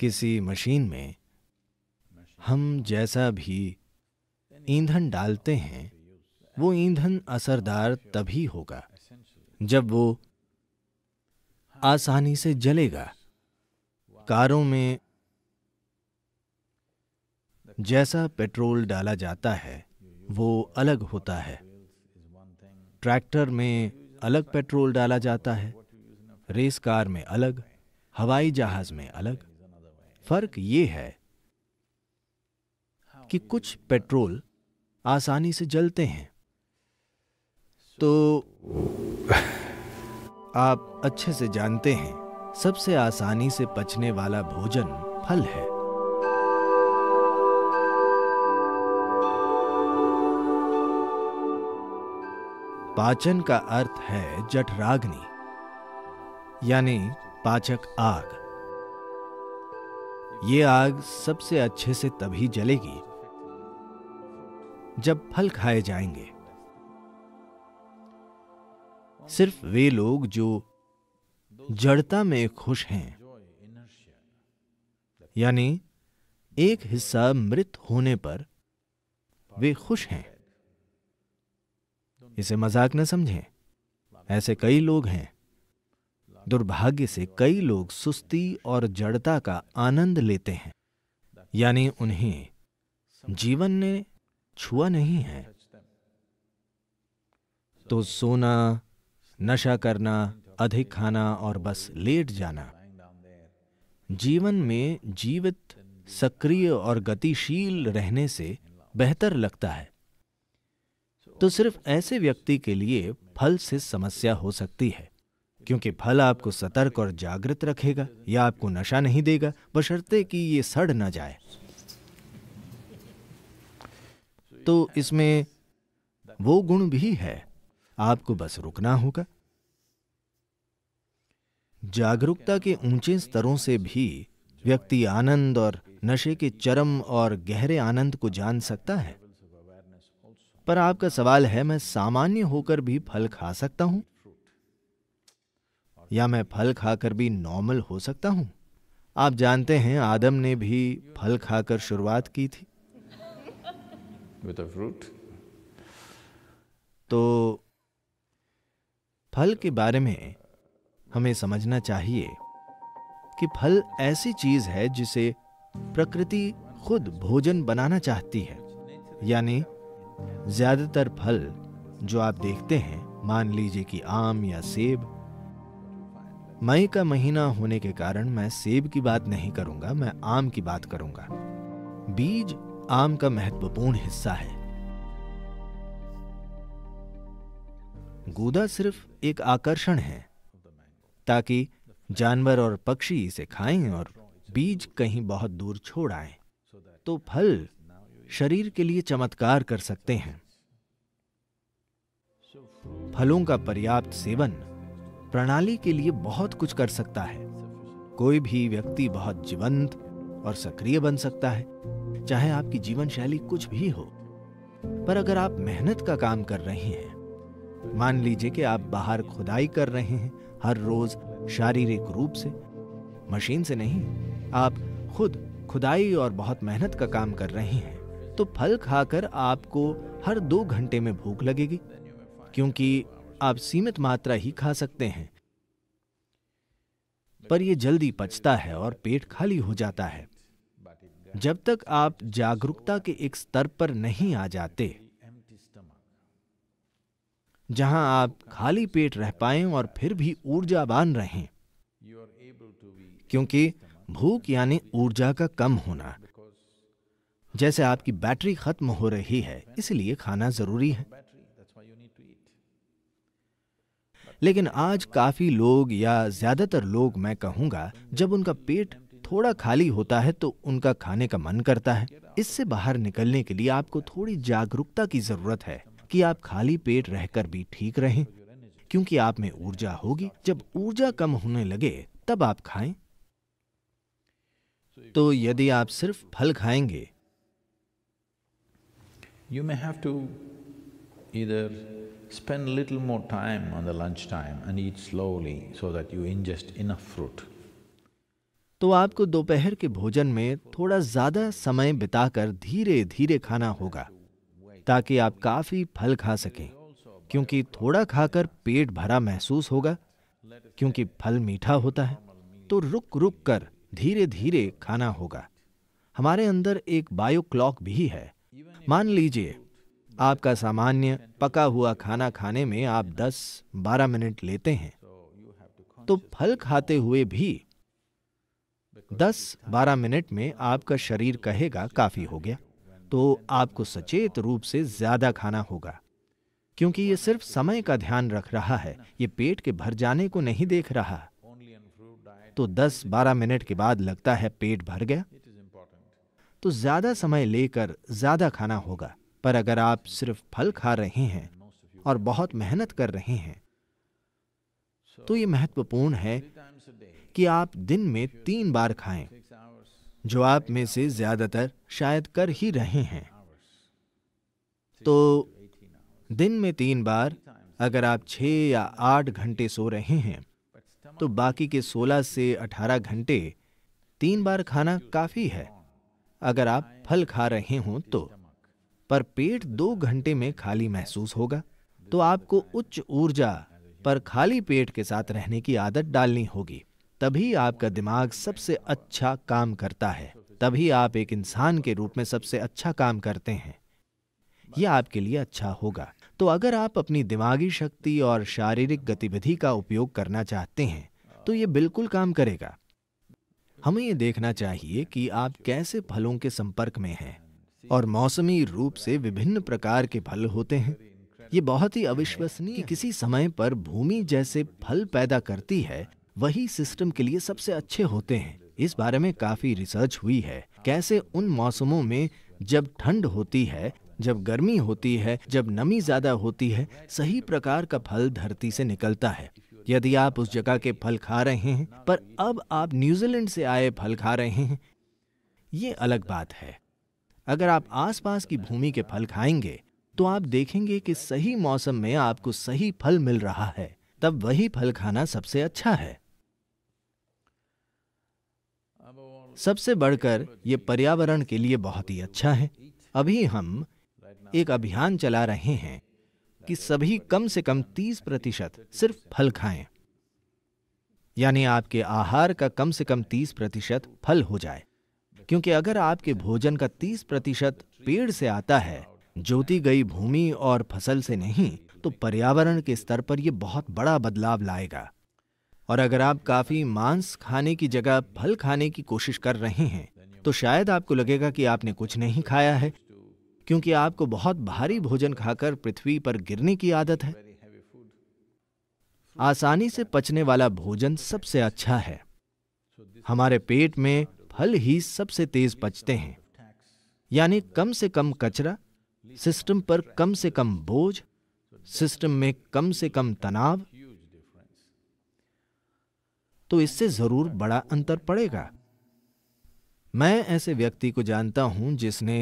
किसी मशीन में हम जैसा भी ईंधन डालते हैं, वो ईंधन असरदार तभी होगा जब वो आसानी से जलेगा। कारों में जैसा पेट्रोल डाला जाता है, वो अलग होता है। ट्रैक्टर में अलग पेट्रोल डाला जाता है, रेस कार में अलग, हवाई जहाज़ में अलग फ़र्क ये है कि कुछ पेट्रोल आसानी से जलते हैं। तो आप अच्छे से जानते हैं, सबसे आसानी से पचने वाला भोजन फल है। पाचन का अर्थ है जठराग्नि, यानी पाचक आग। ये आग सबसे अच्छे से तभी जलेगी जब फल खाए जाएँगे। सिर्फ़ वे लोग जो जड़ता में खुश हैं। यानी एक हिस्सा मृत होने पर वे खुश हैं। इसे मज़ाक न समझें। ऐसे कई लोग हैं दुर्भाग्य से कई लोग सुस्ती और जड़ता का आनंद लेते हैं। यानी उन्हें जीवन ने छुआ नहीं है। तो सोना, नशा करना, अधिक खाना और बस लेट जाना। जीवन में जीवित, सक्रिय और गतिशील रहने से बेहतर लगता है। तो सिर्फ़ ऐसे व्यक्ति के लिए फल से समस्या हो सकती है। क्योंकि फल आपको सतर्क और जागृत रखेगा या आपको नशा नहीं देगा, बशर्ते कि ये सड़ न जाए। तो इसमें वो गुण भी है। आपको बस रुकना होगा। जागरूकता के ऊँचे स्तरों से भी व्यक्ति आनंद और नशे के चरम और गहरे आनंद को जान सकता है। पर आपका सवाल है, मैं सामान्य होकर भी फल खा सकता हूँ? या मैं फल खाकर भी नॉर्मल हो सकता हूँ? आप जानते हैं आदम ने भी फल खाकर शुरुआत की थी। A fruit. तो फल के बारे में हमें समझना चाहिए कि फल ऐसी चीज़ है जिसे प्रकृति खुद भोजन बनाना चाहती है। यानी ज़्यादातर फल जो आप देखते हैं मान लीजिए कि आम या सेब मई का महीना होने के कारण मैं सेब की बात नहीं करूँगा, मैं आम की बात करूँगा। बीज आम का महत्वपूर्ण हिस्सा है। गूदा सिर्फ़ एक आकर्षण है, ताकि जानवर और पक्षी इसे खाएँ और बीज कहीं बहुत दूर छोड़ आए तो फल शरीर के लिए चमत्कार कर सकते हैं। फलों का पर्याप्त सेवन प्रणाली के लिए बहुत कुछ कर सकता है। कोई भी व्यक्ति बहुत जीवंत और सक्रिय बन सकता है, चाहे आपकी जीवन शैली कुछ भी हो। पर अगर आप मेहनत का काम कर रहे हैं, मान लीजिए कि आप बाहर खुदाई कर रहे हैं, हर रोज शारीरिक रूप से, मशीन से नहीं, आप खुद खुदाई और बहुत मेहनत का काम कर रहे हैं तो फल खाकर आपको हर दो घंटे में भूख लगेगी, क्योंकि आप सीमित मात्रा ही खा सकते हैं। पर यह जल्दी पचता है और पेट खाली हो जाता है। जब तक आप जागरूकता के एक स्तर पर नहीं आ जाते, जहाँ आप खाली पेट रह पाए और फिर भी ऊर्जावान रहें, क्योंकि भूख यानी ऊर्जा का कम होना, जैसे आपकी बैटरी खत्म हो रही है, इसलिए खाना ज़रूरी है। लेकिन आज काफ़ी लोग या ज़्यादातर लोग, मैं कहूँगा, जब उनका पेट थोड़ा खाली होता है तो उनका खाने का मन करता है। इससे बाहर निकलने के लिए आपको थोड़ी जागरूकता की ज़रूरत है कि आप खाली पेट रहकर भी ठीक रहें, क्योंकि आप में ऊर्जा होगी। जब ऊर्जा कम होने लगे, तब आप खाएँ। तो यदि आप सिर्फ़ फल खाएँगे, You may have to either spend little more time on the lunch time and eat slowly so that you ingest enough fruit. तो आपको दोपहर के भोजन में थोड़ा ज़्यादा समय बिताकर धीरे धीरे खाना होगा, ताकि आप काफ़ी फल खा सकें, क्योंकि थोड़ा खाकर पेट भरा महसूस होगा, क्योंकि फल मीठा होता है तो रुक रुक कर धीरे धीरे खाना होगा हमारे अंदर एक बायो क्लॉक भी है मान लीजिए आपका सामान्य पका हुआ खाना खाने में आप 10-12 मिनट लेते हैं। तो फल खाते हुए भी 10-12 मिनट में आपका शरीर कहेगा, काफ़ी हो गया। तो आपको सचेत रूप से ज़्यादा खाना होगा। क्योंकि ये सिर्फ़ समय का ध्यान रख रहा है, ये पेट के भर जाने को नहीं देख रहा। तो 10-12 मिनट के बाद लगता है पेट भर गया। तो ज़्यादा समय लेकर ज़्यादा खाना होगा। पर अगर आप सिर्फ़ फल खा रहे हैं और बहुत मेहनत कर रहे हैं तो ये महत्वपूर्ण है कि आप दिन में तीन बार खाएँ, जो आप में से ज़्यादातर शायद कर ही रहे हैं। तो दिन में तीन बार अगर आप छह या आठ घंटे सो रहे हैं तो बाकी के सोलह से अठारह घंटे तीन बार खाना काफ़ी है। अगर आप फल खा रहे हों तो पर पेट दो घंटे में खाली महसूस होगा तो आपको उच्च ऊर्जा पर खाली पेट के साथ रहने की आदत डालनी होगी। तभी आपका दिमाग सबसे अच्छा काम करता है। तभी आप एक इंसान के रूप में सबसे अच्छा काम करते हैं। यह आपके लिए अच्छा होगा। तो अगर आप अपनी दिमागी शक्ति और शारीरिक गतिविधि का उपयोग करना चाहते हैं तो यह बिल्कुल काम करेगा। हमें यह देखना चाहिए कि आप कैसे फलों के संपर्क में हैं। और मौसमी रूप से विभिन्न प्रकार के फल होते हैं। ये बहुत ही अविश्वसनीय कि किसी समय पर भूमि जैसे फल पैदा करती है, वही सिस्टम के लिए सबसे अच्छे होते हैं। इस बारे में काफ़ी रिसर्च हुई है। कैसे उन मौसमों में जब ठंड होती है, जब गर्मी होती है, जब नमी ज़्यादा होती है, सही प्रकार का फल धरती से निकलता है। यदि आप उस जगह के फल खा रहे हैं, पर अब आप न्यूजीलैंड से आए फल खा रहे हैं, ये अलग बात है। अगर आप आसपास की भूमि के फल खाएँगे तो आप देखेंगे कि सही मौसम में आपको सही फल मिल रहा है। तब वही फल खाना सबसे अच्छा है। सबसे बढ़कर यह पर्यावरण के लिए बहुत ही अच्छा है। अभी हम एक अभियान चला रहे हैं कि सभी कम से कम 30 प्रतिशत सिर्फ़ फल खाएँ। यानी आपके आहार का कम से कम 30 प्रतिशत फल हो जाए। क्योंकि अगर आपके भोजन का 30 प्रतिशत पेड़ से आता है जोती गई भूमि और फ़सल से नहीं तो पर्यावरण के स्तर पर यह बहुत बड़ा बदलाव लाएगा। और अगर आप काफ़ी मांस खाने की जगह फल खाने की कोशिश कर रहे हैं तो शायद आपको लगेगा कि आपने कुछ नहीं खाया है, क्योंकि आपको बहुत भारी भोजन खाकर पृथ्वी पर गिरने की आदत है। आसानी से पचने वाला भोजन सबसे अच्छा है। हमारे पेट में फल ही सबसे तेज पचते हैं। यानी कम से कम कचरा, सिस्टम पर कम से कम बोझ, सिस्टम में कम से कम तनाव। तो इससे ज़रूर बड़ा अंतर पड़ेगा। मैं ऐसे व्यक्ति को जानता हूँ जिसने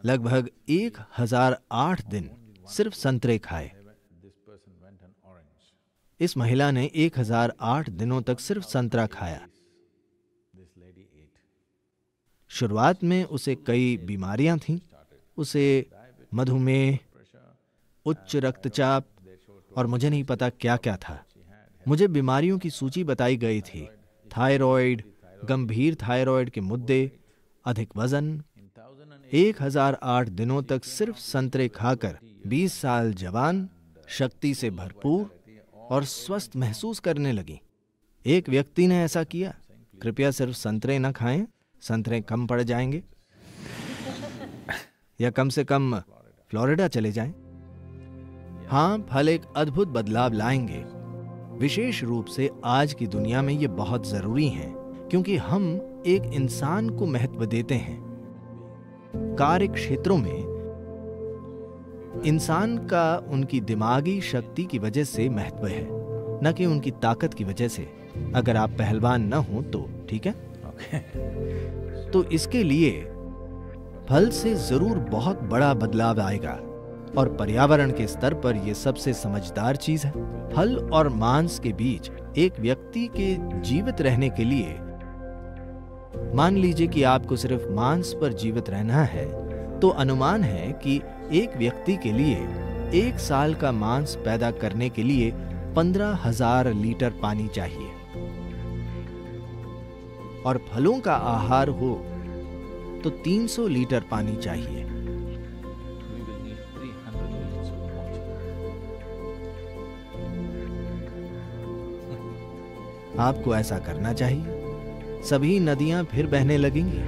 लगभग एक हज़ार आठ दिन सिर्फ़ संतरे खाए। इस महिला ने एक हज़ार आठ दिनों तक सिर्फ़ संतरा खाया। शुरुआत में उसे कई बीमारियाँ थीं। उसे मधुमेह, उच्च रक्तचाप और मुझे नहीं पता क्या क्या था। मुझे बीमारियों की सूची बताई गई थी। थायराइड, गंभीर थायराइड के मुद्दे, अधिक वज़न 1008 दिनों तक सिर्फ़ संतरे खाकर 20 साल जवान, शक्ति से भरपूर और स्वस्थ महसूस करने लगी। एक व्यक्ति ने ऐसा किया, कृपया सिर्फ़ संतरे न खाएँ। संतरे कम पड़ जाएँगे। या कम से कम फ्लोरिडा चले जाएँ। हाँ, फल एक अद्भुत बदलाव लाएँगे। विशेष रूप से आज की दुनिया में ये बहुत ज़रूरी है, क्योंकि हम एक इंसान को महत्व देते हैं। कार्य क्षेत्रों में इंसान का उनकी दिमागी शक्ति की वजह से महत्व है, न कि उनकी ताकत की वजह से। अगर आप पहलवान न हो तो ठीक है? Okay. तो इसके लिए फल से ज़रूर बहुत बड़ा बदलाव आएगा और पर्यावरण के स्तर पर यह सबसे समझदार चीज़ है फल और मांस के बीच एक व्यक्ति के जीवित रहने के लिए मान लीजिए कि आपको सिर्फ़ मांस पर जीवित रहना है तो अनुमान है कि एक व्यक्ति के लिए एक साल का मांस पैदा करने के लिए पंद्रह हज़ार लीटर पानी चाहिए और फलों का आहार हो तो 300 लीटर पानी चाहिए We will need 300 liters of water. आपको ऐसा करना चाहिए सभी नदियाँ फिर बहने लगेंगी